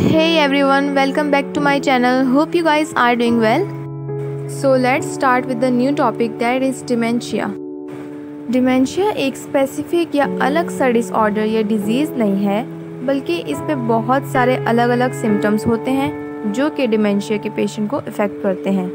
Hey everyone, welcome back to my channel. Hope you guys are doing well. So let's start with the new topic that is dementia. Dementia एक specific या अलग सा disorder या disease नहीं है बल्कि इस पर बहुत सारे अलग अलग सिम्टम्स होते हैं जो कि डिमेंशिया के पेशेंट को इफ़ेक्ट करते हैं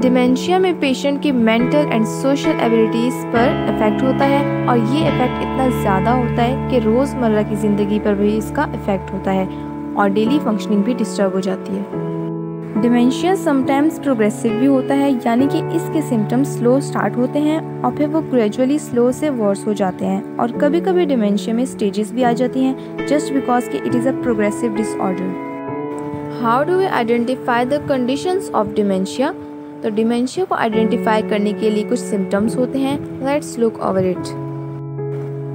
डिमेंशिया में पेशेंट की मेंटल एंड सोशल एबिलिटीज़ पर इफ़ेक्ट होता है और ये इफ़ेक्ट इतना ज़्यादा होता है कि रोज़मर्रा की ज़िंदगी पर भी इसका इफ़ेक्ट होता है और डेली फंक्शनिंग भी डिस्टर्ब हो जाती है। डिमेंशिया समटाइम्स प्रोग्रेसिव भी होता है, यानी कि इसके सिम्टम्स स्लो स्टार्ट होते हैं और फिर वो ग्रेजुअली स्लो से वर्स हो जाते हैं और कभी कभी डिमेंशिया में स्टेजेस भी आ जाती हैं जस्ट बिकॉज़ कि it is a progressive disorder how do we identify the conditions of dementia तो डिमेंशिया को आइडेंटिफाई करने के लिए कुछ सिम्टम्स होते हैं। Let's look over it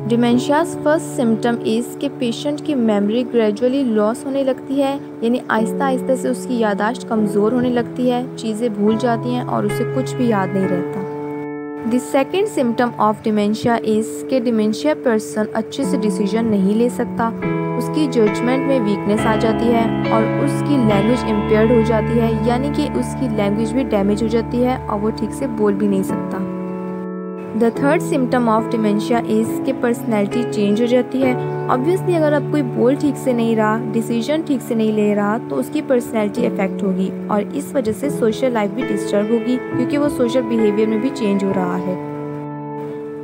dementia's first symptom is कि पेशेंट की मेमोरी ग्रेजुअली लॉस होने लगती है, यानी आहिस्ता आहिस्ता से उसकी यादाश्त कमज़ोर होने लगती है, चीज़ें भूल जाती हैं और उसे कुछ भी याद नहीं रहता। The second symptom of dementia is के डिमेंशिया पर्सन अच्छे से डिसीज़न नहीं ले सकता। उसकी जजमेंट में वीकनेस आ जाती है और उसकी लैंग्वेज impaired हो जाती है, यानी कि उसकी लैंग्वेज भी डैमेज हो जाती है और वो ठीक से बोल भी नहीं सकता। The third symptom of dementia is के पर्सनैलिटी चेंज हो जाती है। ऑब्वियसली अगर अब कोई बोल ठीक से नहीं रहा डिसीज़न ठीक से नहीं ले रहा तो उसकी पर्सनैलिटी इफ़ेक्ट होगी और इस वजह से सोशल लाइफ भी डिस्टर्ब होगी, क्योंकि वो सोशल बिहेवियर में भी चेंज हो रहा है।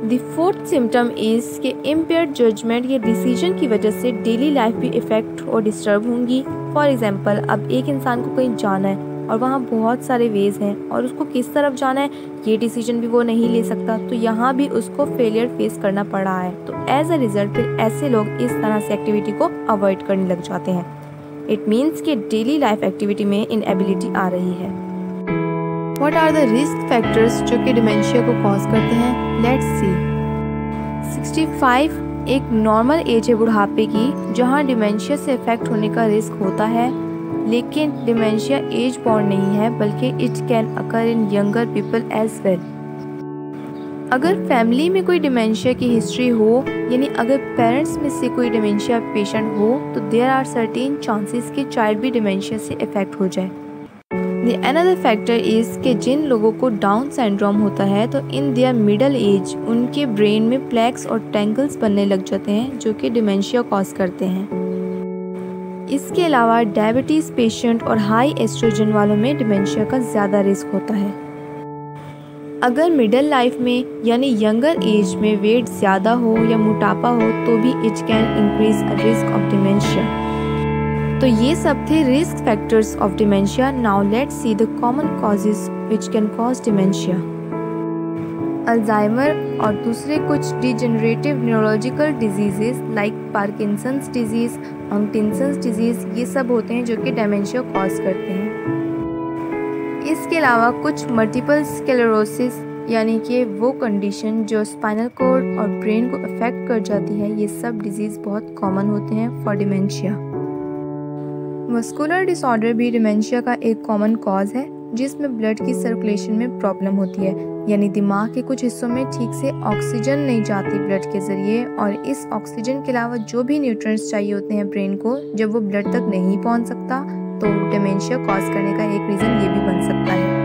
द फोर्थ सिम्टम इज़ के इम्पेयर जजमेंट या डिसीज़न की वजह से डेली लाइफ भी इफ़ेक्ट और डिस्टर्ब होंगी। फॉर एग्ज़ाम्पल अब एक इंसान को कहीं जाना है और वहाँ बहुत सारे वेज हैं और उसको किस तरफ़ जाना है, ये डिसीज़न भी वो नहीं ले सकता। तो यहाँ भी उसको फेलियर फेस करना पड़ा है। तो एज अ रिज़ल्ट फिर ऐसे लोग इस तरह से एक्टिविटी को अवॉइड करने लग जाते हैं। इट मीन्स कि डेली लाइफ एक्टिविटी में इनएबिलिटी आ रही है। What are the risk factors जो कि डिमेंशिया को कॉज करते हैं? लेट्स सी 65 एक नॉर्मल एज है बुढ़ापे की, जहाँ डिमेंशिया से इफ़ेक्ट होने का रिस्क होता है। लेकिन डिमेंशिया एज बॉर्न नहीं है, बल्कि it can occur in younger people as well अगर फैमिली में कोई डिमेंशिया की हिस्ट्री हो, यानी अगर पेरेंट्स में से कोई डिमेंशिया पेशेंट हो तो देर आर सर्टेन चांसेस कि चाइल्ड भी डिमेंशिया से इफ़ेक्ट हो जाए। द अनदर फैक्टर इज़ कि जिन लोगों को डाउन सिंड्रोम होता है तो इन दियर मिडल एज उनके ब्रेन में प्लेक्स और टेंगल्स बनने लग जाते हैं, जो कि डिमेंशिया कॉज करते हैं। इसके अलावा डायबिटीज़ पेशेंट और हाई एस्ट्रोजन वालों में डिमेंशिया का ज़्यादा रिस्क होता है। अगर मिडल लाइफ में यानी यंगर एज में वेट ज़्यादा हो या मोटापा हो तो भी it can increase risk of dementia. तो ये सब थे risk factors of dementia. Now let's see the common causes which can cause dementia. Alzheimer और दूसरे कुछ degenerative neurological diseases like Parkinson's disease Huntington's disease ये सब होते हैं जो कि डेमेंशिया कॉज करते हैं। इसके अलावा कुछ मल्टीपल स्केलेरोसिस यानी कि वो कंडीशन जो स्पाइनल कोड और ब्रेन को अफेक्ट कर जाती है, ये सब डिज़ीज़ बहुत कॉमन होते हैं फॉर डिमेंशिया मस्कुलर डिसऑर्डर भी डिमेंशिया का एक कॉमन कॉज है। जिसमें ब्लड की सर्कुलेशन में प्रॉब्लम होती है, यानी दिमाग के कुछ हिस्सों में ठीक से ऑक्सीजन नहीं जाती ब्लड के ज़रिए, और इस ऑक्सीजन के अलावा जो भी न्यूट्रिएंट्स चाहिए होते हैं ब्रेन को, जब वो ब्लड तक नहीं पहुँच सकता तो डिमेंशिया कॉज करने का एक रीज़न ये भी बन सकता है।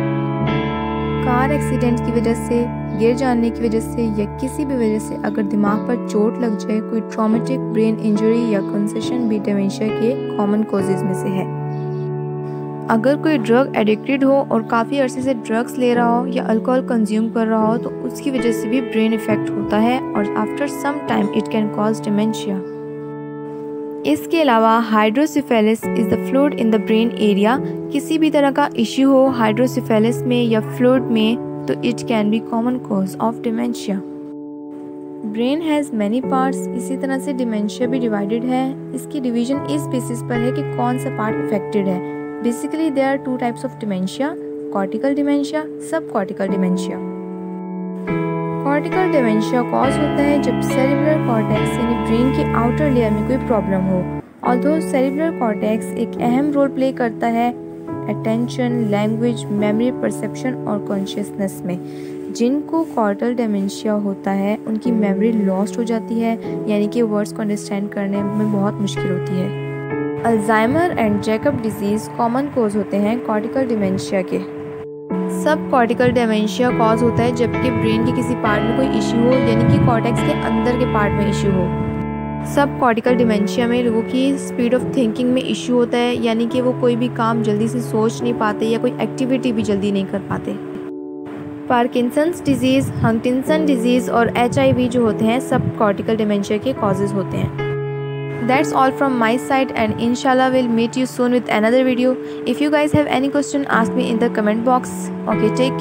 कार एक्सीडेंट की वजह से, गिर जाने की वजह से, या किसी भी वजह से अगर दिमाग पर चोट लग जाए, कोई ट्रॉमेटिक ब्रेन इंजरी या कंसेशन भी डेमेंशिया के कॉमन कॉजेज में से है। अगर कोई ड्रग एडिक्टेड हो और काफ़ी अरसे से ड्रग्स ले रहा हो या अल्कोहल कंज्यूम कर रहा हो तो उसकी वजह से भी ब्रेन इफ़ेक्ट होता है और after some time it can cause dementia इसके अलावा hydrocephalus is the fluid in the brain area किसी भी तरह का इश्यू हो हाइड्रोसिफेलिस में या फ्लूड में तो it can be common cause of dementia brain has many parts इसी तरह से डिमेंशिया भी डिवाइडेड है. इसकी डिवीज़न इस बेसिस पर है कि कौन सा पार्ट इफेक्टेड है. There are two types of dementia cortical dementia subcortical dementia cortical dementia cause होता है जब सेरिब्रल कॉर्टेक्स यानी ब्रेन के आउटर लेयर में कोई प्रॉब्लम हो। और दो सेरिब्रल कॉर्टेक्स एक अहम रोल प्ले करता है अटेंशन लैंग्वेज मेमोरी परसेप्शन और कॉन्शियसनेस में। जिनको कॉर्टल डेमेंशिया होता है, उनकी मेमोरी लॉस्ट हो जाती है, यानी कि वर्ड्स को अंडरस्टैंड करने में बहुत मुश्किल होती है। Alzheimer and Jakob disease common cause होते हैं कॉर्टिकल डिमेंशिया के। सब कॉर्टिकल डिमेंशिया कॉज होता है जबकि ब्रेन के किसी पार्ट में कोई इशू हो, यानी कि कॉर्टेक्स के अंदर के पार्ट में इशू हो। सब कॉर्टिकल डिमेंशिया में लोगों की स्पीड ऑफ़ थिंकिंग में इशू होता है, यानी कि वो कोई भी काम जल्दी से सोच नहीं पाते या कोई एक्टिविटी भी जल्दी नहीं कर पाते। पार्किंसंस डिज़ीज़ हंगटिनसन डिज़ीज़ और एचआईवी जो होते हैं, सब कॉर्टिकल डिमेंशिया के कॉजेज़ होते हैं। That's all from my side and inshallah we'll meet you soon with another video. If you guys have any question ask me in the comment box. Okay take care.